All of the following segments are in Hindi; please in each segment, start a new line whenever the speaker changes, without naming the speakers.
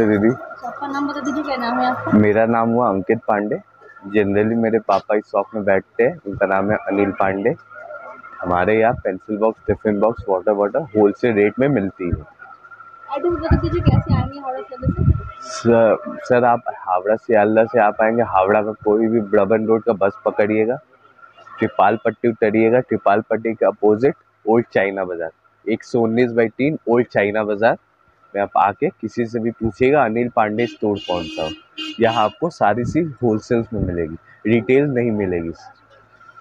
नमस्ते दीदी।
तो आपका नाम बता दीजिए क्या नाम है आपका?
मेरा नाम हुआ अंकित पांडे। जनरली मेरे पापा इस शॉप में बैठते हैं। उनका नाम है अनिल पांडे। हमारे यहाँ pencil box tiffin box water bottle wholesale rate में मिलती है।
एड्रेस बता कैसे हावड़ा से
सर सर आप हावड़ा सियालदा से आप आएँगे। हावड़ा का कोई भी ब्रबन रोड का बस पकड़िएगा। त्रिपाल पट्टी उतरिएगा त्रिपाल पट्टी के अपोजिट ओल्ड चाइना बाज़ार एक सौ उन्नीस बाई तीन ओल्ड चाइना बाज़ार में आप आके किसी से भी पूछिएगा अनिल पांडे स्टोर कौन सा हो? यहाँ आपको सारी चीज़ होलसेल्स में मिलेगी रिटेल नहीं मिलेगी।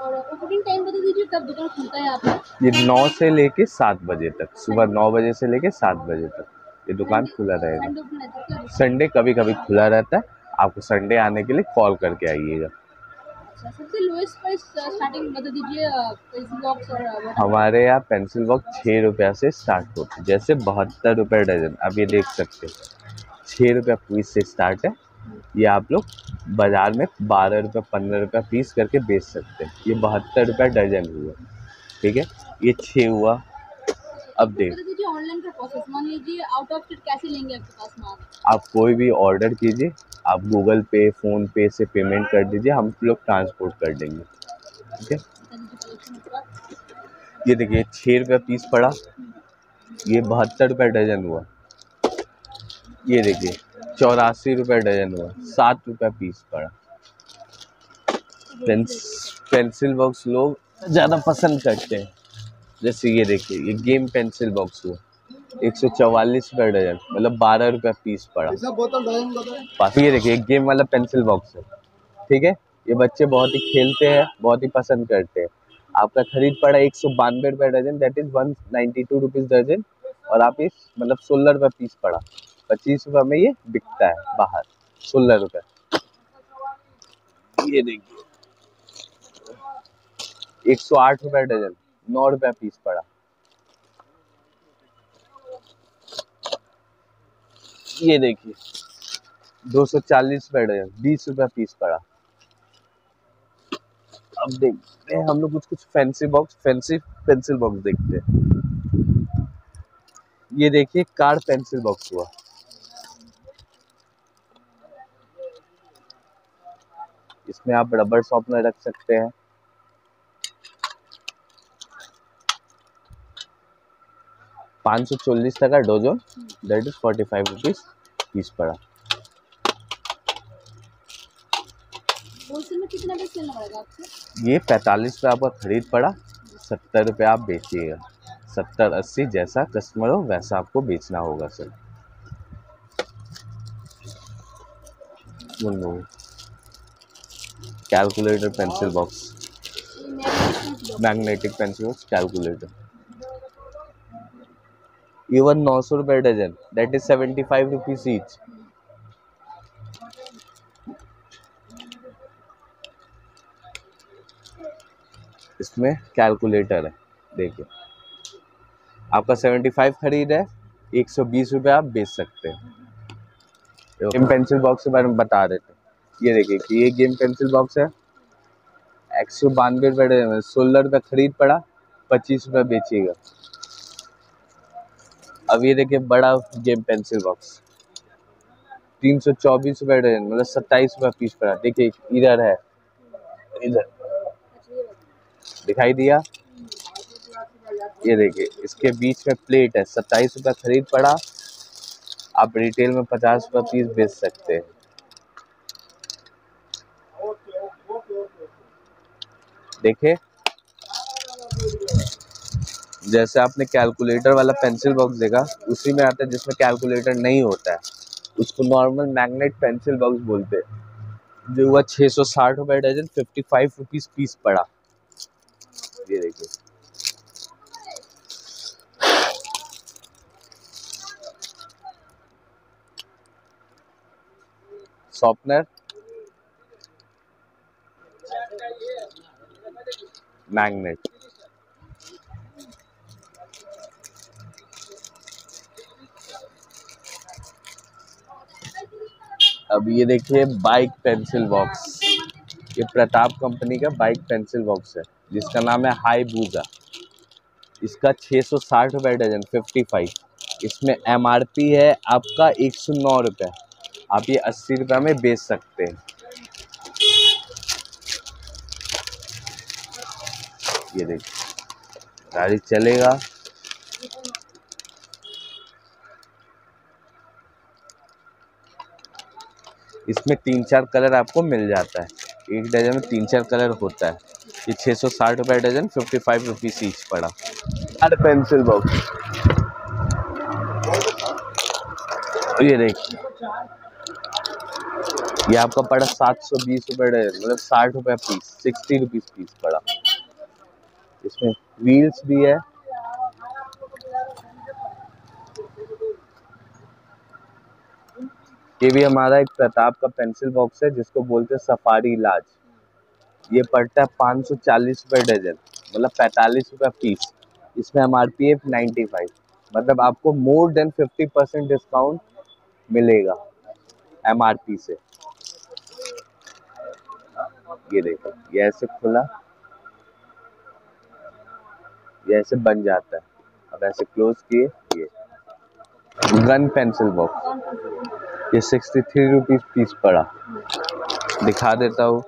और ओपनिंग टाइम बता दीजिए कब दुकान खुलता है आपका?
ये नौ से लेके सात बजे तक सुबह नौ बजे से लेके सात बजे तक। ये दुकान खुला रहेगा।
है?
संडे कभी कभी खुला रहता है। आपको संडे आने के लिए कॉल करके आइएगा।
सबसे लोएस्ट प्राइस स्टार्टिंग बता दीजिए पेंसिल बॉक्स और uh,
हमारे यहाँ पेंसिल बॉक्स छः रुपये से स्टार्ट होते है। जैसे बहत्तर रुपये डजन आप ये देख सकते हैं। छः रुपये पीस से स्टार्ट है। ये आप लोग बाज़ार में बारह रुपये पंद्रह रुपये पीस करके बेच सकते हैं। ये बहत्तर रुपये डजन हुआ। ठीक है? ये छः हुआ। अब देख
बता दीजिए ऑनलाइन का प्रोसेस मान लीजिए आउट ऑफ़ स्टेट कैसे लेंगे आपके पास माल?
आप कोई भी ऑर्डर कीजिए आप गूगल पे फ़ोन पे से पेमेंट कर दीजिए हम लोग ट्रांसपोर्ट कर देंगे। ठीक है ये देखिए छः रुपये पीस पड़ा। ये बहत्तर रुपये डजन हुआ। ये देखिए चौरासी रुपये डजन हुआ। सात रुपये पीस पड़ा। पेंस पेंसिल बॉक्स लोग ज़्यादा पसंद करते हैं। जैसे ये देखिए ये गेम पेंसिल बॉक्स हुआ। एक सौ चौवालीस रुपये डजन मतलब बारह रुपये पीस पड़ा। पास ये देखिए एक गेम वाला पेंसिल बॉक्स है। ठीक है? ये बच्चे बहुत ही खेलते हैं बहुत ही पसंद करते हैं। आपका खरीद पड़ा एक सौ बानवे रुपये dozen that is one ninety two rupees दर्जन और आप इस मतलब सोलह रुपये पीस पड़ा। पच्चीस रुपये में ये बिकता है बाहर सोलह रुपये। ये देखिए। एक सौ आठ रुपये डजन। नौ रुपये पीस पड़ा। ये देखिए, दो सौ चालीस रुपये डजन बीस रुपये पीस पड़ा। अब देखते हैं, हम लोग कुछ कुछ fancy box fancy pencil box देखते हैं। ये देखिए कार पेंसिल बॉक्स हुआ। इसमें आप रबर शॉर्पनर रख सकते हैं। सौ चल्लिस टका dozen that is forty five rupees piece पड़ा ये पैंतालीस पे आपका खरीद पड़ा सत्तर रुपये आप बेचिएगा। सत्तर अस्सी जैसा कस्टमर हो वैसा आपको बेचना होगा sir calculator pencil box magnetic pencil box calculator even नौ सौ रुपये dozen that is seventy five rupees each इसमें कैलकुलेटर है, देखिए। आपका सेवेंटी फाइव खरीद है, एक सौ बीस रुपये आप बेच सकते हैं। गेम पेंसिल बॉक्स के बारे में बता देते हैं। ये देखिए कि ये गेम पेंसिल बॉक्स है, एक सौ बानवे रुपये सोलह रुपये खरीद पड़ा, पच्चीस रुपये बेचिएगा। अब ये देखिए, बड़ा गेम पेंसिल बॉक्स तीन सौ चौबीस रुपये डजन मतलब सत्ताईस रुपये पीस पड़ा। देखिए, इधर है, इधर। दिखाई दिया? ये देखिए, इसके बीच में प्लेट है, सत्ताईस रुपये खरीद पड़ा। आप रिटेल में पचास रुपये पीस बेच सकते हैं। देखिए जैसे आपने कैलकुलेटर वाला पेंसिल बॉक्स देखा, उसी में आता है जिसमें कैलकुलेटर नहीं होता है। उसको नॉर्मल मैग्नेट पेंसिल बॉक्स बोलते हैं। जो हुआ छः सौ साठ रुपये dozen fifty five rupees piece पड़ा। ये देखिए। शॉर्पनर मैग्नेट अब ये देखिए बाइक पेंसिल बॉक्स ये प्रताप कंपनी का बाइक पेंसिल बॉक्स है, जिसका नाम है हाई बूजा इसका छः सौ साठ रुपये डजन फिफ्टी फाइव इसमें एमआरपी है, आपका एक सौ नौ रुपये आप ये अस्सी रुपये में बेच सकते हैं। ये देखिए, गाड़ी चलेगा। इसमें तीन चार कलर आपको मिल जाता है। एक डजन में तीन चार कलर होता है। ये छः सौ साठ रुपये dozen fifty five rupees each पड़ा हर पेंसिल बॉक्स ये देखिए ये आपका पड़ा सात सौ बीस रुपये डजन मतलब साठ रुपये पीस सिक्सटी रुपीज़ पीस पड़ा। इसमें व्हील्स भी है। ये भी हमारा एक प्रताप का पेंसिल बॉक्स है, जिसको बोलते हैं सफारी इलाज ये पड़ता है पाँच सौ चालीस रुपये डजन मतलब पैंतालीस रुपये पीस इसमें एम आर पी है नाइन्टी फाइव। मतलब आपको more than fifty percent discount मिलेगा एम आर पी से। ये देखो, ये ऐसे खुला, ये ऐसे बन जाता है। अब ऐसे क्लोज किए, ये। गन पेंसिल बॉक्स ये सिक्सटी थ्री रुपीज़ पीस पड़ा। दिखा देता हूँ।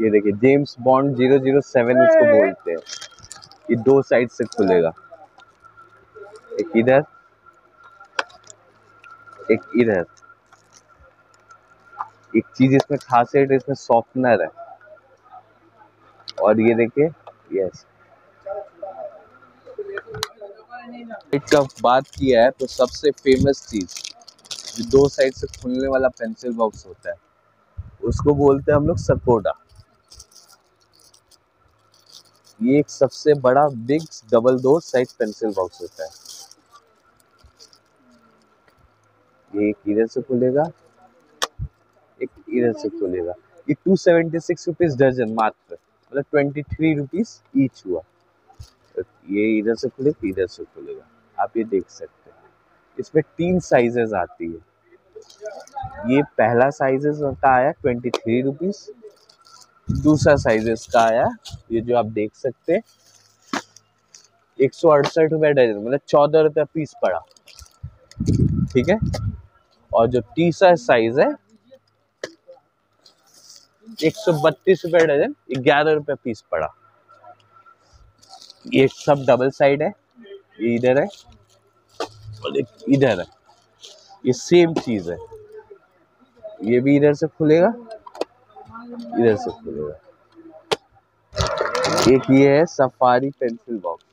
ये देखिए James Bond zero zero seven इसको बोलते हैं। ये दो साइड से खुलेगा। एक इधर एक इधर। एक चीज़ इसमें खास है इसमें सॉफ्टनर है। और ये देखिए यस का बात किया है तो सबसे फ़ेमस चीज़, जो दो साइड से खुलने वाला पेंसिल बॉक्स होता है, उसको बोलते हैं हम लोग सकोडा ये एक सबसे बड़ा big double door size pencil box होता है। ये एक इधर से खुलेगा, एक इधर से खुलेगा। ये टू सेवेंटी सिक्स रुपीज़ दर्जन मात्र मतलब ट्वेंटी थ्री रुपीज़ ईच हुआ। ये इधर से खुलेगा, इधर से खुलेगा। आप ये देख सकते हैं। इसमें तीन साइजेस आती है। ये पहला साइजेस का आया ट्वेंटी थ्री रुपीज़ दूसरा साइजेस का आया, ये जो आप देख सकते हैं, एक सौ अड़सठ रुपये डजन मतलब चौदह रुपया पीस पड़ा। ठीक है? और जो तीसरा साइज़ है, एक सौ बत्तीस रुपये डजन, ग्यारह रुपया पीस पड़ा। ये सब डबल साइड है, ये इधर है और एक इधर है। ये सेम चीज़ है। ये भी इधर से खुलेगा, इधर से खुलेगा। एक ये है सफारी पेंसिल बॉक्स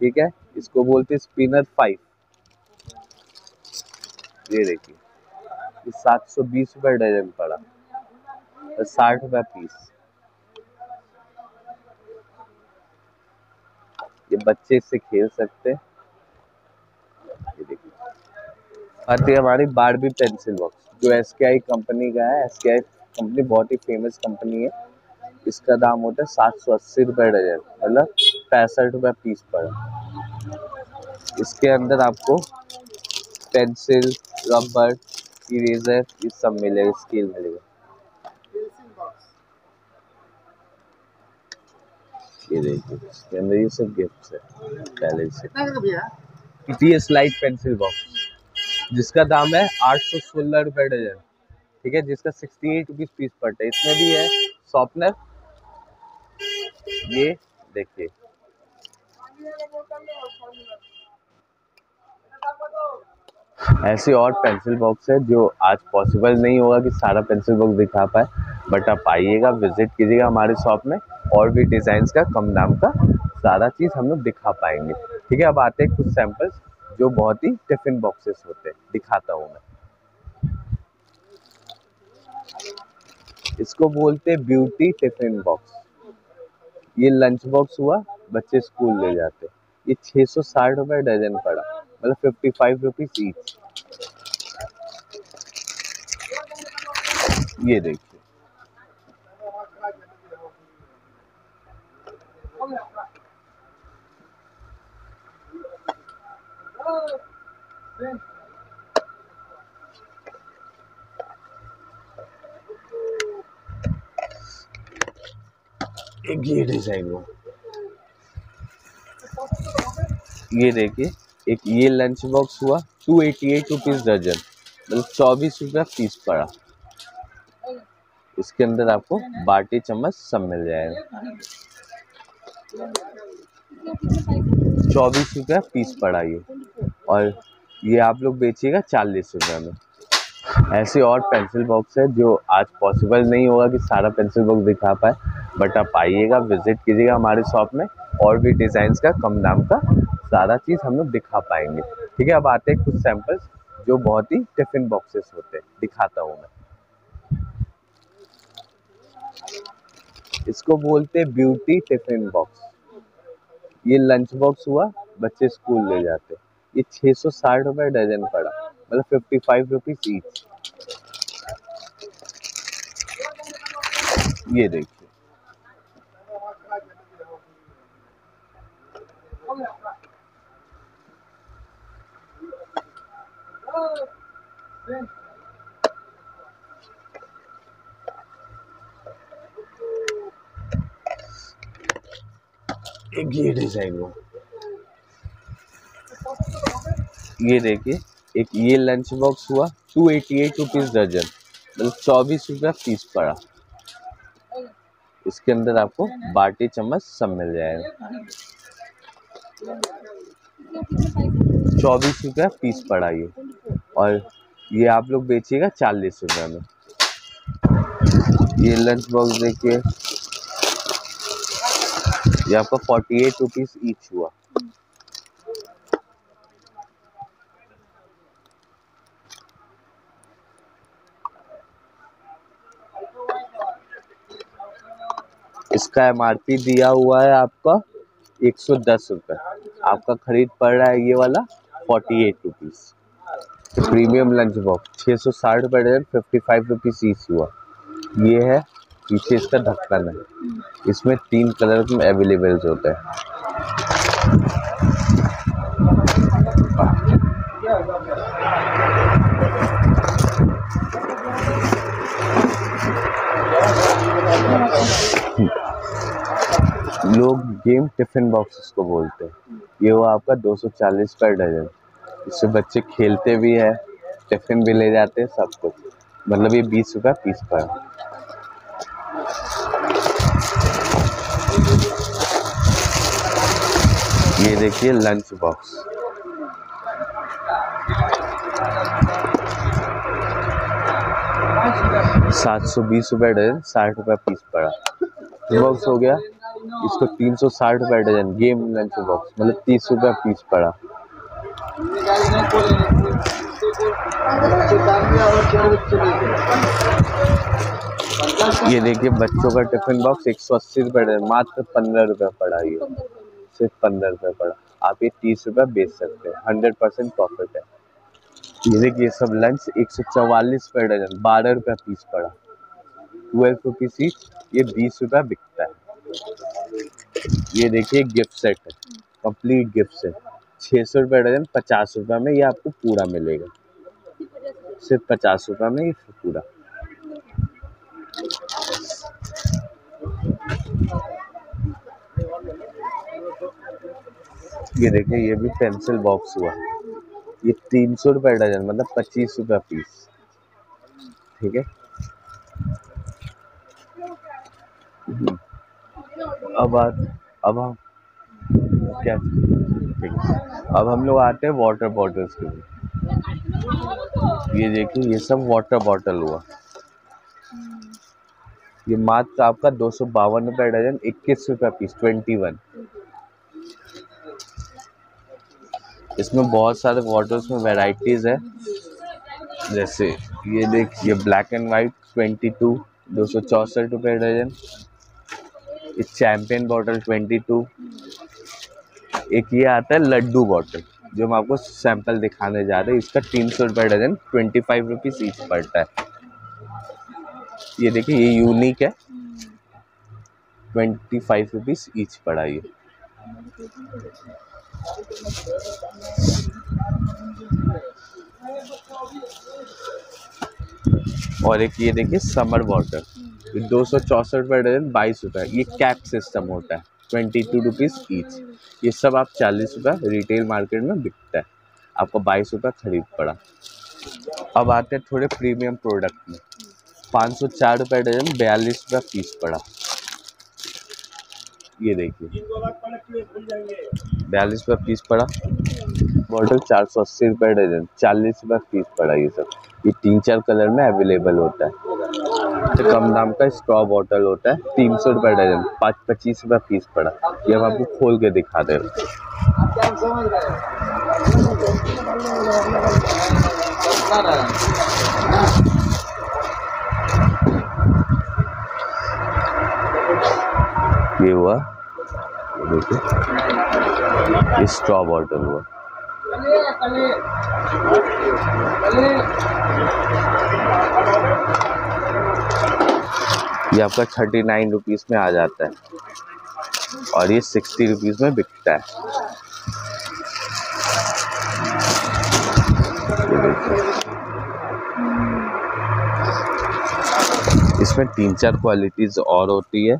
ठीक है? इसको बोलते स्पिनर फाइव ये देखिए सात सौ बीस रुपये डजन पड़ा साठ रुपया पीस। ये बच्चे इससे खेल सकते हैं। ये आती है हमारी बारबी पेंसिल बॉक्स जो एस कंपनी का है एस कंपनी बहुत ही फ़ेमस कंपनी है। इसका दाम होता है सात सौ अस्सी रुपये डजन मतलब पैंसठ रुपये पीस पड़ा इसके अंदर आपको पेंसिल रबर इरेजर ये सब मिलेगा स्केल मिलेगा। ये देखिए इसके अंदर ये सब गिफ्ट है पहले से। ये स्लाइड पेंसिल बॉक्स जिसका दाम है आठ सौ सोलह रुपये डजन ठीक है? जिसका सिक्सटी एट रुपीज़ पीस पड़ता है। इसमें भी है शॉर्पनर ये देखिए। ऐसे और पेंसिल बॉक्स है जो आज पॉसिबल नहीं होगा कि सारा पेंसिल बॉक्स दिखा पाए बट आप आइएगा विज़िट कीजिएगा हमारे शॉप में। और भी डिज़ाइन का, कम दाम का सारा चीज़ हम लोग दिखा पाएँगे। ठीक है, अब आते हैं कुछ सैंपल्स जो बहुत ही टिफ़िन बॉक्सेस होते हैं, दिखाता हूँ मैं। इसको बोलते हैं ब्यूटी टिफ़िन बॉक्स ये लंच बॉक्स हुआ, बच्चे स्कूल ले जाते ये छः सौ साठ रुपये डजन पड़ा मतलब फिफ्टी फाइव रुपीज़ ईच ये देखिए। ये डिज़ाइन हो ये देखिए, एक ये लंच बॉक्स हुआ टू एटी एट रुपीज़ दर्जन मतलब चौबीस रुपया पीस पड़ा। इसके अंदर आपको बाटी चम्मच सब मिल जाएगा। चौबीस रुपया पीस पड़ा ये। और ये आप लोग बेचिएगा चालीस रुपये में। ऐसे और पेंसिल बॉक्स है जो आज पॉसिबल नहीं होगा कि सारा पेंसिल बॉक्स दिखा पाए बट आप आइएगा विज़िट कीजिएगा हमारे शॉप में और भी डिज़ाइंस का, कम दाम का सारा चीज़ हम लोग दिखा पाएँगे। ठीक है, अब आते हैं कुछ सैंपल्स जो बहुत ही टिफ़िन बॉक्सेस होते हैं, दिखाता हूँ मैं। इसको बोलते हैं ब्यूटी टिफ़िन बॉक्स ये लंच बॉक्स हुआ, बच्चे स्कूल ले जाते ये छः सौ साठ रुपये डजन पड़ा। मतलब फिफ्टी फाइव रुपीज़ ईच ये देखिए। एक ये डिज़ाइन हुआ ये देखिए, एक ये लंच बॉक्स हुआ टू एटी एट रुपीज़ दर्जन। मतलब चौबीस रुपया पीस पड़ा। इसके अंदर आपको बाटी चम्मच सब मिल जाएगा। चौबीस रुपया पीस पड़ा ये। और ये आप लोग बेचिएगा चालीस रुपये में। ये लंच बॉक्स देखिए। ये आपका फोर्टी एट रुपीज़ ईच हुआ। इसका एम आर पी दिया हुआ है आपका एक सौ दस रुपये आपका खरीद पड़ रहा है ये वाला forty eight rupees premium lunch box छः सौ साठ रुपये dozen, fifty five rupees each हुआ। ये है, पीछे इसका ढक्कन है। इसमें तीन कलर में अवेलेबल होते हैं। लोग गेम टिफ़िन बॉक्स को बोलते हैं। ये हुआ आपका 240 पर डजन इससे बच्चे खेलते भी है टिफ़िन भी ले जाते हैं, सब कुछ। मतलब ये बीस रुपया पीस पर। ये देखिए लंच बॉक्स सात सौ बीस रुपये डजन साठ रुपये पीस पड़ा। बॉक्स हो गया। इसको तीन सौ साठ डजन गेम लंच बॉक्स मतलब तीस रुपये पीस पड़ा। ये देखिए, बच्चों का टिफ़िन बॉक्स एक सौ अस्सी रुपये डजन मात्र पंद्रह रुपये पड़ा ये। सिर्फ़ पंद्रह रुपये पड़ा। आप ये तीस रुपये बेच सकते हैं, हंड्रेड परसेंट प्रॉफिट है। ये देखिए सब लंच एक सौ चौवालीस रुपये डजन बारह रुपये पीस पड़ा। ट्वेल्व रुपीज़ ये बीस रुपये बिकता है। ये देखिए गिफ्ट सेट है। कंप्लीट गिफ्ट सेट छः सौ रुपये डजन, पचास रुपये में ये आपको पूरा मिलेगा। सिर्फ़ पचास रुपये में ये पूरा। ये देखिए, ये भी पेंसिल बॉक्स हुआ। ये तीन सौ रुपये डजन मतलब पच्चीस रुपये पीस ठीक है? हम्म। अब बात अब हम, क्या? ठीक है अब हम लोग आते हैं वाटर बॉटल्स के लिए। ये देखिए, ये सब वाटर बॉटल हुआ। ये मात्र आपका दो सौ बावन रुपये डजन, इक्कीस रुपये पीस ट्वेंटी वन इसमें बहुत सारे वाटर्स में वैरायटीज़ है। जैसे ये देख, ये black and white twenty two दो सौ चौंसठ रुपये dozen. Champion bottle twenty two, एक ये आता है लड्डू बॉटल, जो हम आपको सैंपल दिखाने जा रहे हैं। इसका तीन सौ रुपये dozen, twenty five rupees each पड़ता है। ये देखिए, ये यूनिक है। ट्वेंटी फाइव रुपीज़ ईच पड़ा ये। और एक ये देखिए समर वाटर दो सौ चौंसठ रुपये डजन बाईस रुपये ये कैप सिस्टम होता है ट्वेंटी टू रुपीज़ ईच ये सब आप चालीस रुपये रिटेल मार्केट में बिकता है। आपको बाईस रुपये खरीद पड़ा। अब आते हैं थोड़े प्रीमियम प्रोडक्ट में। पाँच सौ चार रुपये डजन बयालीस रुपये पीस पड़ा। ये देखिए। बयालीस रुपये पीस पड़ा। बॉटल चार सौ अस्सी रुपये डजन। चालीस रुपये पीस पड़ा ये सब। ये तीन चार कलर में अवेलेबल होता है। तो कम दाम का स्ट्रॉ बॉटल होता है, तीन सौ रुपये डजन पाँच पच्चीस रुपये पीस पड़ा। ये हम आपको खोल के दिखा दे रहे ये हुआ देखिए स्ट्रॉ बॉटल हुआ। ये आपका थर्टी नाइन रुपीज़ में आ जाता है। और ये सिक्सटी रुपीज़ में बिकता है। इसमें तीन चार क्वालिटीज़ और होती है।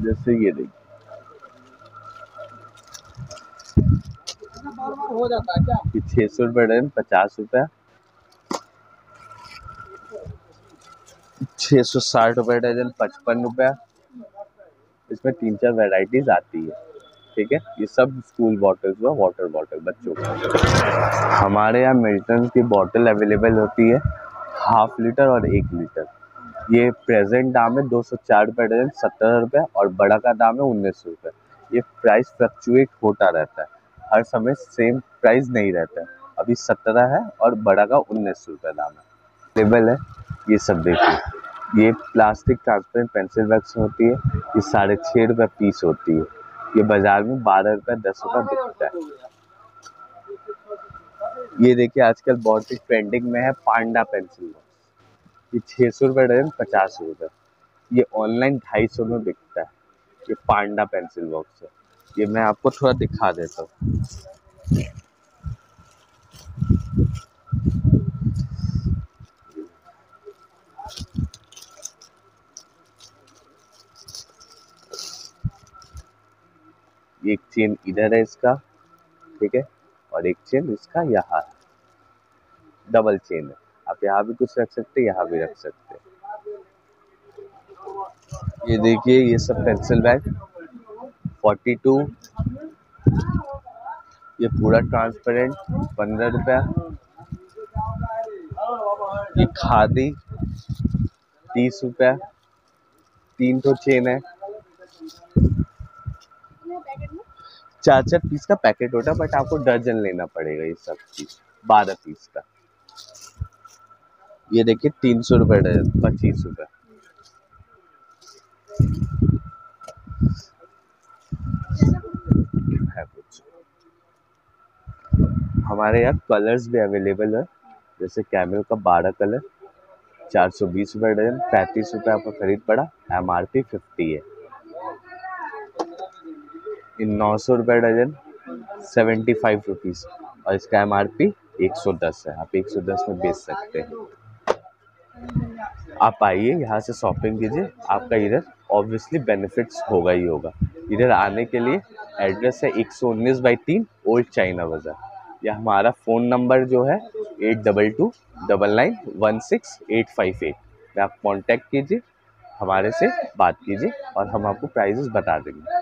जैसे ये देखिए।
हो जाता है क्या?
ये छः सौ रुपये डजन पचास रुपये छः सौ साठ रुपये डजन पचपन रुपया। इसमें तीन चार वेराइटीज़ आती है, ठीक है? ये सब स्कूल बॉटल्स हुआ वाटर बॉटल बच्चों का। हमारे यहाँ मिल्टन की बॉटल अवेलेबल होती है हाफ़ लीटर और एक लीटर ये प्रेजेंट दाम है दो सौ चार रुपये डजन, सत्तर रुपये और बड़ा का दाम है उन्नीस रुपये ये प्राइस फ्लक्चुएट होता रहता है। हर समय सेम प्राइस नहीं रहता है। अभी सत्रह है और बड़ा का उन्नीस रुपये दाम है। अवेलेबल है, ये सब देखिए। ये प्लास्टिक ट्रांसपेरेंट पेंसिल बॉक्स होती है, ये साढ़े छः रुपये पीस होती है। ये बाज़ार में बारह रुपये दस रुपये बिकता है। ये देखिए आजकल बहुत ही ट्रेंडिंग में है पांडा पेंसिल बॉक्स ये छः सौ रुपये डजन, पचास रुपये ये ऑनलाइन ढाई सौ में बिकता है। ये पांडा पेंसिल बॉक्स है। ये मैं आपको थोड़ा दिखा देता हूँ। एक चेन इधर है इसका, ठीक है? और एक चेन इसका यहाँ है। डबल चेन है। आप यहाँ भी कुछ रख सकते हैं, यहाँ भी रख सकते हैं। ये देखिए, ये सब पेंसिल बैग फोर्टी टू ये पूरा ट्रांसपेरेंट पंद्रह रुपया। ये खादी, तीस रुपया। तीन तो चेन है। चार चार पीस का पैकेट होता है बट आपको दर्जन लेना पड़ेगा ये सब चीज़, बारह पीस का। ये देखिए, तीन सौ रुपये डजन पच्चीस रुपये हमारे यहाँ कलर्स भी अवेलेबल है, जैसे कैमल का बारह कलर चार सौ बीस रुपये डजन पैंतीस रुपये आपको खरीद पड़ा एम आर पी फिफ्टी है। इन नौ सौ रुपये डजन, सेवेंटी फाइव रुपीज़ और इसका एम आर पी एक सौ दस है। आप एक सौ दस में बेच सकते हैं। आप आइए, यहाँ से शॉपिंग कीजिए। आपका इधर ऑब्वियसली बेनिफिट्स होगा ही होगा। इधर आने के लिए एड्रेस है एक सौ उन्नीस बाई तीन ओल्ड चाइना बाज़ार या हमारा फ़ोन नंबर जो है eight double two double nine one six eight five eight में आप कांटेक्ट कीजिए, हमारे से बात कीजिए और हम आपको प्राइजेस बता देंगे।